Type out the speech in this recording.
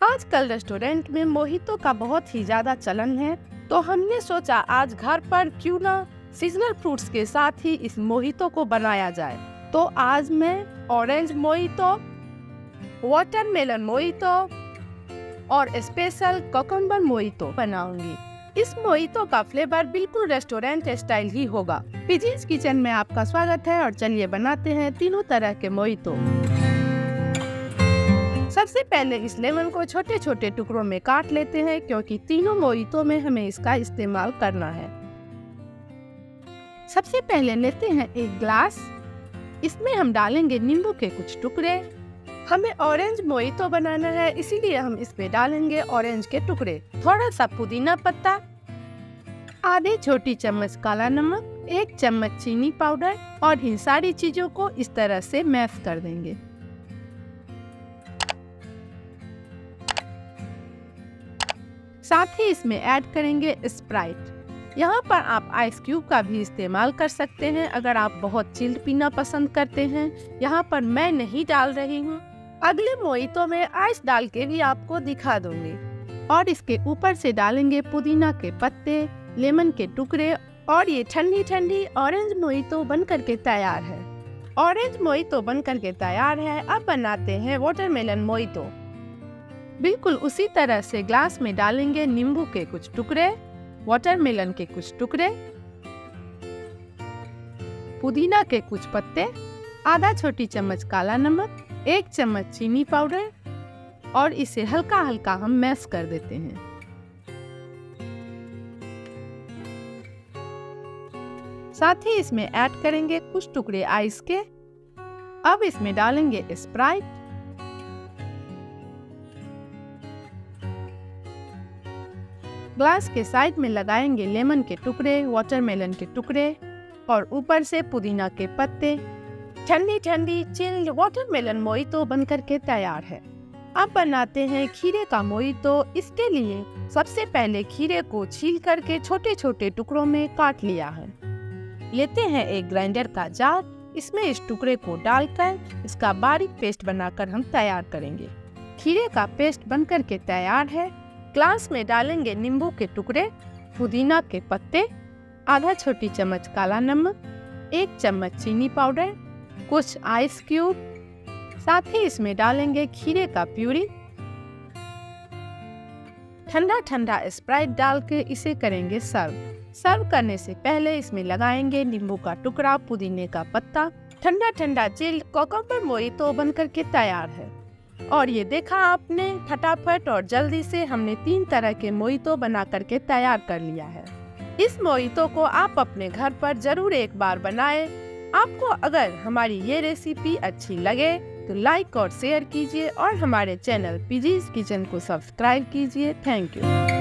आजकल रेस्टोरेंट में मोहितो का बहुत ही ज़्यादा चलन है तो हमने सोचा आज घर पर क्यों ना सीजनल फ्रूट्स के साथ ही इस मोहितो को बनाया जाए। तो आज मैं ऑरेंज मोहितो वाटरमेलन मोहितो और स्पेशल कोकम्बर मोहितो बनाऊँगी। इस मोहितो का फ्लेवर बिल्कुल रेस्टोरेंट स्टाइल ही होगा। पिजीज किचन में आपका स्वागत है और चलिए बनाते हैं तीनों तरह के मोहितो। सबसे पहले इस लेमन को छोटे छोटे टुकड़ों में काट लेते हैं, क्योंकि तीनों मोहितों में हमें इसका इस्तेमाल करना है। सबसे पहले लेते हैं एक ग्लास। इसमें हम डालेंगे नींबू के कुछ टुकड़े। हमें ऑरेंज मोहितो बनाना है, इसीलिए हम इसमें डालेंगे ऑरेंज के टुकड़े। थोड़ा सा पुदीना पत्ता, आधे छोटी चम्मच काला नमक, एक चम्मच चीनी पाउडर और इन सारी चीज़ों को इस तरह से मैश कर देंगे। साथ ही इसमें ऐड करेंगे स्प्राइट। यहाँ पर आप आइस क्यूब का भी इस्तेमाल कर सकते हैं, अगर आप बहुत चिल्ड पीना पसंद करते हैं। यहाँ पर मैं नहीं डाल रही हूँ। अगले मोहितो में आइस डाल के भी आपको दिखा दूँगी। और इसके ऊपर से डालेंगे पुदीना के पत्ते, लेमन के टुकड़े और ये ठंडी ठंडी ऑरेंज मोहितो बन करके तैयार है। ऑरेंज मोहितो बन करके तैयार है। अब बनाते हैं वाटरमेलन मोहितो बिल्कुल उसी तरह से ग्लास में डालेंगे नींबू के कुछ टुकड़े वाटरमेलन के कुछ टुकड़े, पुदीना के कुछ पत्ते, आधा छोटी चम्मच काला नमक, एक चम्मच चीनी पाउडर और इसे हल्का हल्का हम मैश कर देते हैं। साथ ही इसमें ऐड करेंगे कुछ टुकड़े आइस के। अब इसमें डालेंगे स्प्राइट। ग्लास के साइड में लगाएँगे लेमन के टुकड़े वाटरमेलन के टुकड़े और ऊपर से पुदीना के पत्ते। ठंडी ठंडी चिल्ड वाटरमेलन मोई तो बनकर के तैयार है। अब बनाते हैं खीरे का मोई तो इसके लिए सबसे पहले खीरे को छील करके छोटे छोटे टुकड़ों में काट लिया है। लेते हैं एक ग्राइंडर का जार। इसमें इस टुकड़े को डालकर इसका बारीक पेस्ट बनाकर हम तैयार करेंगे। खीरे का पेस्ट बनकर के तैयार है। ग्लास में डालेंगे नींबू के टुकड़े, पुदीना के पत्ते, आधा छोटी चम्मच काला नमक, एक चम्मच चीनी पाउडर, कुछ आइस क्यूब साथ ही इसमें डालेंगे खीरे का प्यूरी। ठंडा ठंडा स्प्राइट डाल के इसे करेंगे सर्व सर्व करने से पहले इसमें लगाएँगे नींबू का टुकड़ा, पुदीने का पत्ता। ठंडा ठंडा चिल्ड कोकम्बर मोई तो बनकर के तैयार है। और ये देखा आपने, फटाफट और जल्दी से हमने तीन तरह के मोहितो बना करके तैयार कर लिया है। इस मोहितो को आप अपने घर पर ज़रूर एक बार बनाएँ। आपको अगर हमारी ये रेसिपी अच्छी लगे तो लाइक और शेयर कीजिए और हमारे चैनल पीजीज किचन को सब्सक्राइब कीजिए। Thank you.